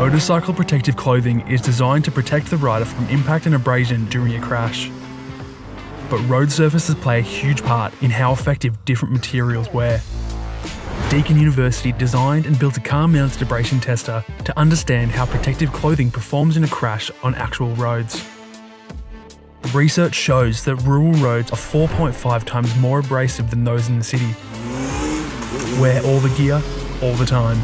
Motorcycle protective clothing is designed to protect the rider from impact and abrasion during a crash. But road surfaces play a huge part in how effective different materials wear. Deakin University designed and built a car mounted abrasion tester to understand how protective clothing performs in a crash on actual roads. Research shows that rural roads are 4.5 times more abrasive than those in the city. Wear all the gear, all the time.